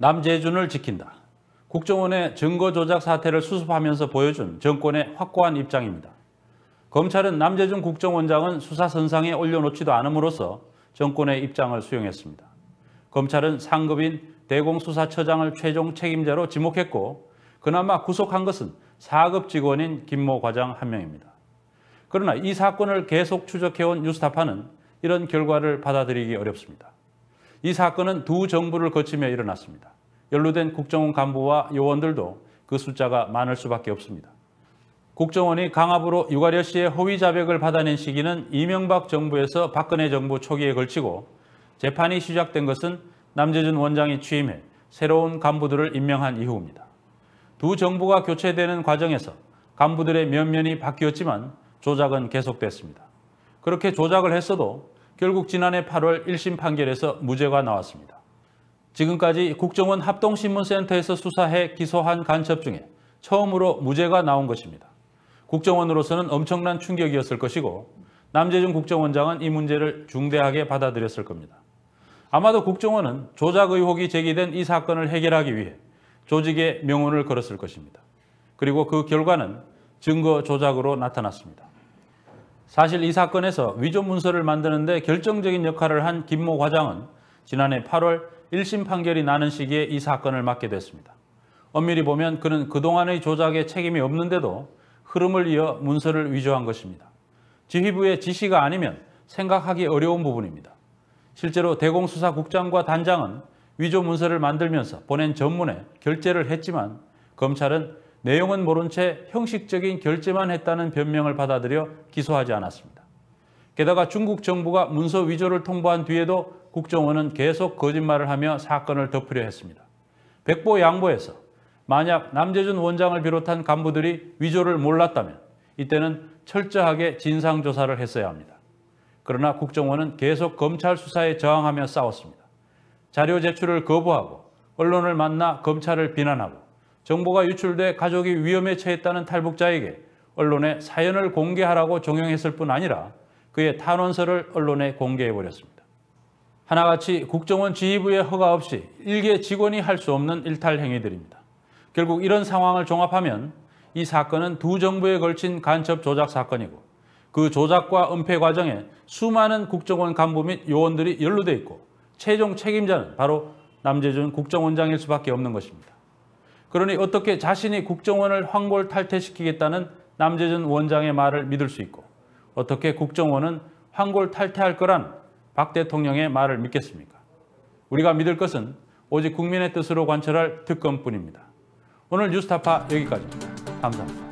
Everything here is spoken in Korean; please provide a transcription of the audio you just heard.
남재준을 지킨다. 국정원의 증거 조작 사태를 수습하면서 보여준 정권의 확고한 입장입니다. 검찰은 남재준 국정원장은 수사 선상에 올려놓지도 않음으로써 정권의 입장을 수용했습니다. 검찰은 상급인 대공수사처장을 최종 책임자로 지목했고 그나마 구속한 것은 4급 직원인 김모 과장 한 명입니다. 그러나 이 사건을 계속 추적해온 뉴스타파는 이런 결과를 받아들이기 어렵습니다. 이 사건은 두 정부를 거치며 일어났습니다. 연루된 국정원 간부와 요원들도 그 숫자가 많을 수밖에 없습니다. 국정원이 강압으로 유가려 씨의 허위 자백을 받아낸 시기는 이명박 정부에서 박근혜 정부 초기에 걸치고 재판이 시작된 것은 남재준 원장이 취임해 새로운 간부들을 임명한 이후입니다. 두 정부가 교체되는 과정에서 간부들의 면면이 바뀌었지만 조작은 계속됐습니다. 그렇게 조작을 했어도 결국 지난해 8월 1심 판결에서 무죄가 나왔습니다. 지금까지 국정원 합동신문센터에서 수사해 기소한 간첩 중에 처음으로 무죄가 나온 것입니다. 국정원으로서는 엄청난 충격이었을 것이고 남재준 국정원장은 이 문제를 중대하게 받아들였을 겁니다. 아마도 국정원은 조작 의혹이 제기된 이 사건을 해결하기 위해 조직의 명운을 걸었을 것입니다. 그리고 그 결과는 증거 조작으로 나타났습니다. 사실 이 사건에서 위조 문서를 만드는데 결정적인 역할을 한 김모 과장은 지난해 8월 1심 판결이 나는 시기에 이 사건을 맡게 됐습니다. 엄밀히 보면 그는 그동안의 조작에 책임이 없는데도 흐름을 이어 문서를 위조한 것입니다. 지휘부의 지시가 아니면 생각하기 어려운 부분입니다. 실제로 대공수사국장과 단장은 위조 문서를 만들면서 보낸 전문에 결재를 했지만 검찰은 내용은 모른 채 형식적인 결재만 했다는 변명을 받아들여 기소하지 않았습니다. 게다가 중국 정부가 문서 위조를 통보한 뒤에도 국정원은 계속 거짓말을 하며 사건을 덮으려 했습니다. 백보 양보해서 만약 남재준 원장을 비롯한 간부들이 위조를 몰랐다면 이때는 철저하게 진상조사를 했어야 합니다. 그러나 국정원은 계속 검찰 수사에 저항하며 싸웠습니다. 자료 제출을 거부하고 언론을 만나 검찰을 비난하고 정보가 유출돼 가족이 위험에 처했다는 탈북자에게 언론에 사연을 공개하라고 종용했을 뿐 아니라 그의 탄원서를 언론에 공개해버렸습니다. 하나같이 국정원 지휘부의 허가 없이 일개 직원이 할 수 없는 일탈 행위들입니다. 결국 이런 상황을 종합하면 이 사건은 두 정부에 걸친 간첩 조작 사건이고 그 조작과 은폐 과정에 수많은 국정원 간부 및 요원들이 연루돼 있고 최종 책임자는 바로 남재준 국정원장일 수밖에 없는 것입니다. 그러니 어떻게 자신이 국정원을 황골 탈퇴시키겠다는 남재준 원장의 말을 믿을 수 있고 어떻게 국정원은 황골 탈퇴할 거란 박 대통령의 말을 믿겠습니까? 우리가 믿을 것은 오직 국민의 뜻으로 관철할 특검뿐입니다. 오늘 뉴스타파 여기까지입니다. 감사합니다.